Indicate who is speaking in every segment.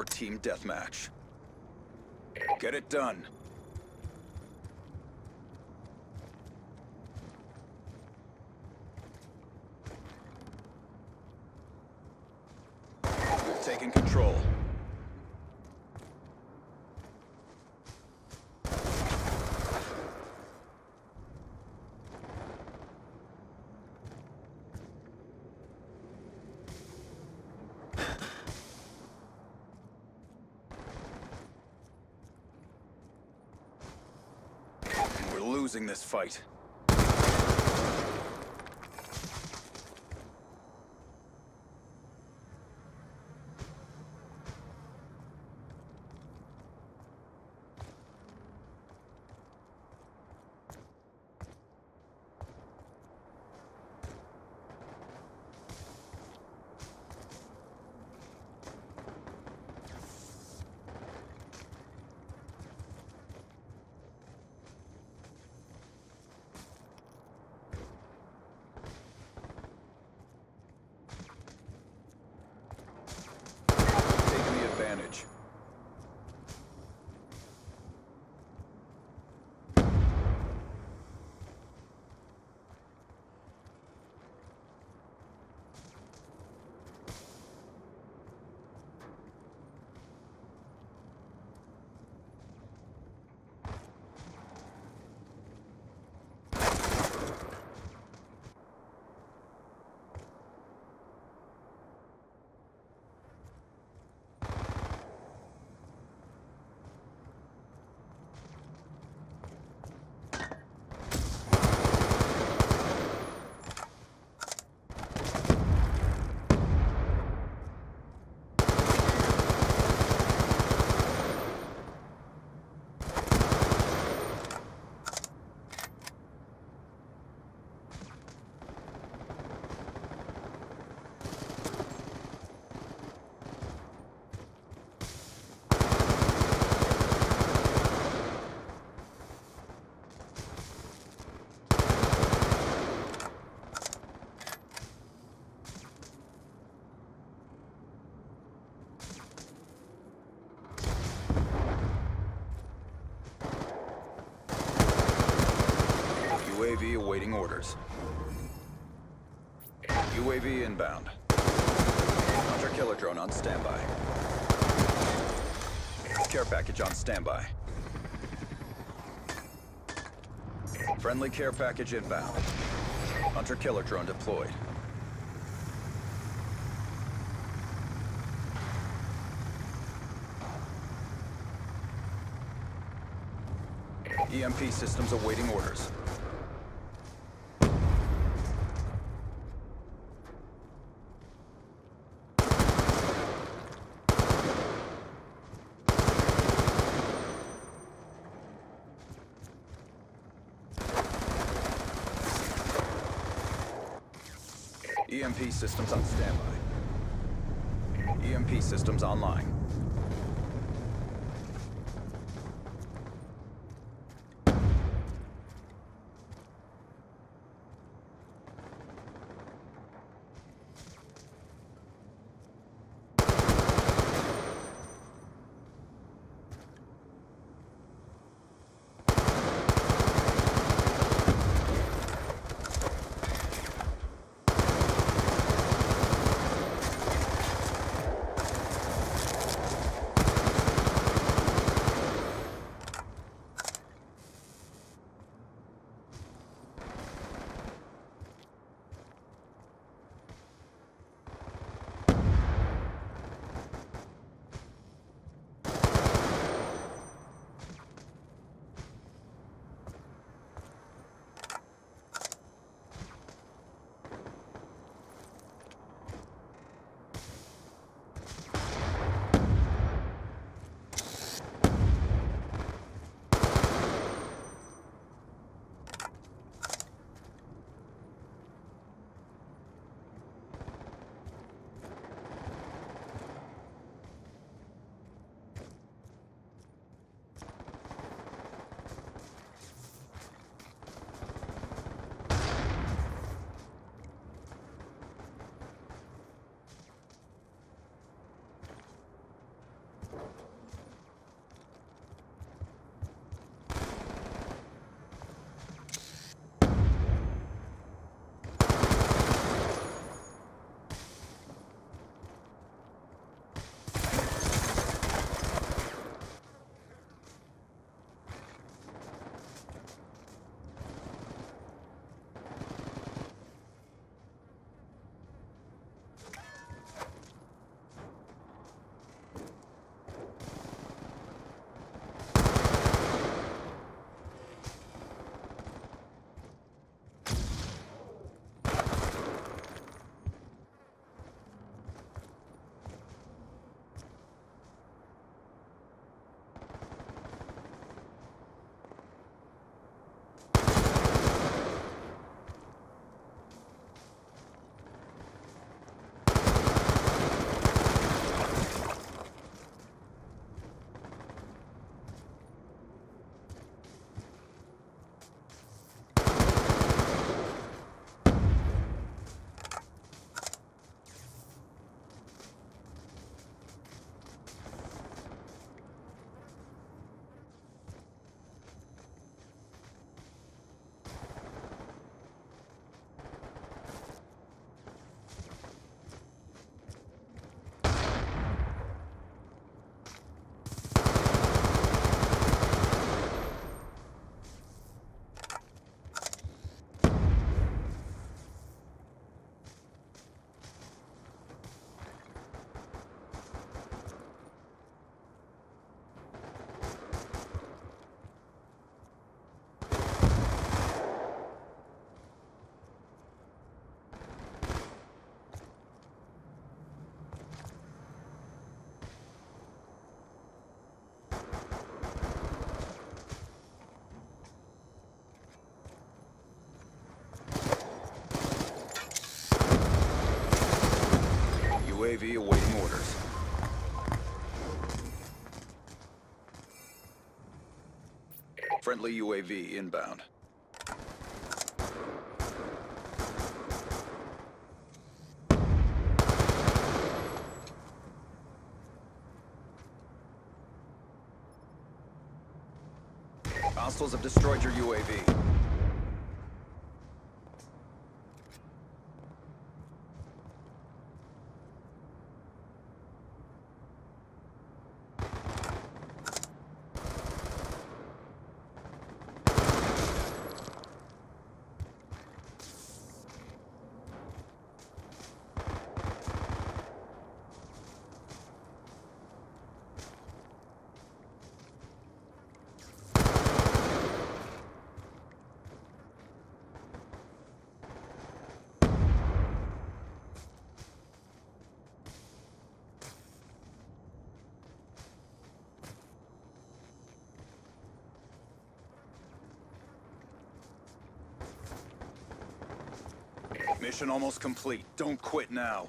Speaker 1: or team deathmatch. Get it done. Taken control. Losing this fight. Orders. UAV inbound. Hunter killer drone on standby. Care package on standby. Friendly care package inbound. Hunter killer drone deployed. EMP systems awaiting orders. EMP systems on standby. EMP systems online. UAV awaiting orders. Friendly UAV inbound. Hostiles have destroyed your UAV. Mission almost complete. Don't quit now.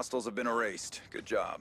Speaker 1: Hostiles have been erased. Good job.